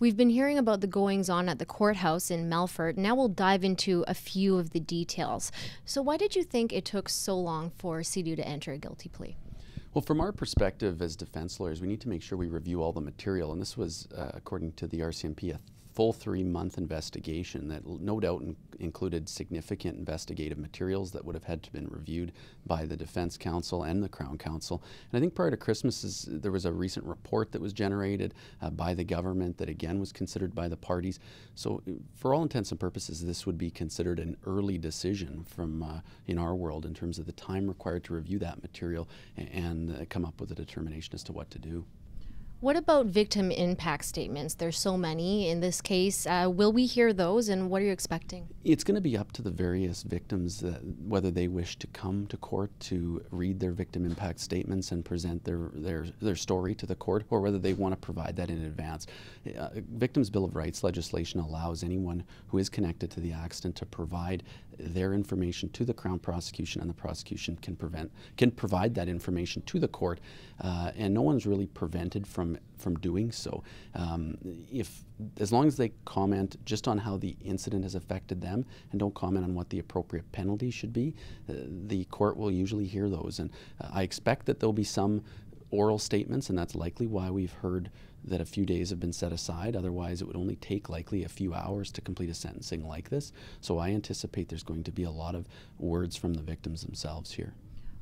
We've been hearing about the goings on at the courthouse in Melfort. Now we'll dive into a few of the details. So, why did you think it took so long for Sidhu to enter a guilty plea? Well, from our perspective as defense lawyers, we need to make sure we review all the material. And this was, uh, according to the RCMP, a full three month investigation that no doubt in included significant investigative materials that would have had to been reviewed by the defense counsel and the crown counsel. And I think prior to Christmas, there was a recent report that was generated uh, by the government that again was considered by the parties. So, uh, for all intents and purposes, this would be considered an early decision from uh, in our world in terms of the time required to review that material and uh, come up with a determination as to what to do. What about victim impact statements? There's so many in this case. Uh, will we hear those, and what are you expecting? It's going to be up to the various victims whether they wish to come to court to read their victim impact statements and present their their their story to the court, or whether they want to provide that in advance. Uh, Victims Bill of Rights legislation allows anyone who is connected to the accident to provide their information to the Crown prosecution, and the prosecution can prevent can provide that information to the court, uh, and no one's really prevented from from from doing so. Um, if as long as they comment just on how the incident has affected them and don't comment on what the appropriate penalty should be, uh, the court will usually hear those. And uh, I expect that there'll be some oral statements, and that's likely why we've heard that a few days have been set aside. Otherwise, it would only take likely a few hours to complete a sentencing like this. So I anticipate there's going to be a lot of words from the victims themselves here.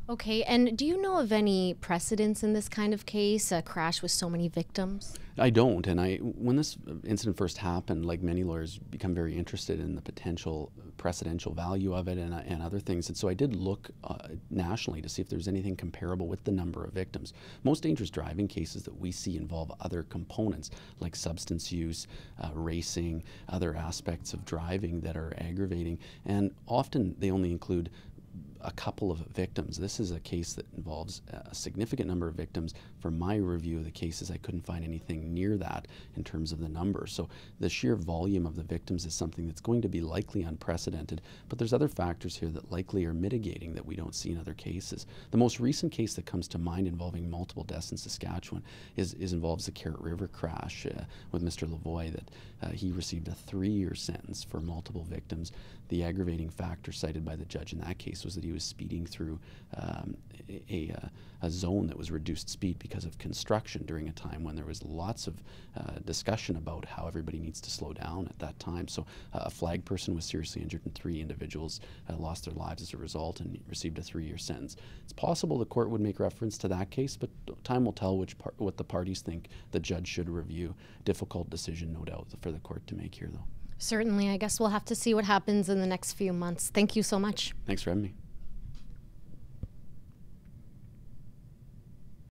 Okay, and do you know of any precedents in this kind of case, a crash with so many victims? I don't, and I when this incident first happened, like many lawyers, become very interested in the potential precedential value of it and, uh, and other things, and so I did look uh, nationally to see if there's anything comparable with the number of victims. Most dangerous driving cases that we see involve other components like substance use, uh, racing, other aspects of driving that are aggravating, and often they only include a couple of victims. This is a case that involves a significant number of victims. From my review of the cases, I couldn't find anything near that in terms of the number. So the sheer volume of the victims is something that's going to be likely unprecedented, but there's other factors here that likely are mitigating that we don't see in other cases. The most recent case that comes to mind involving multiple deaths in Saskatchewan is, is involves the Carrot River crash uh, with Mr. Lavoie that uh, he received a three-year sentence for multiple victims. The aggravating factor cited by the judge in that case was that he was speeding through um, a, a, a, zone that was reduced speed because of construction during a time when there was lots of uh, discussion about how everybody needs to slow down at that time. So uh, a flag person was seriously injured and three individuals uh, lost their lives as a result and received a three-year sentence. It's possible the court would make reference to that case, but time will tell which par- what the parties think the judge should review. Difficult decision, no doubt, for the court to make here, though. Certainly. I guess we'll have to see what happens in the next few months. Thank you so much. Thanks for having me.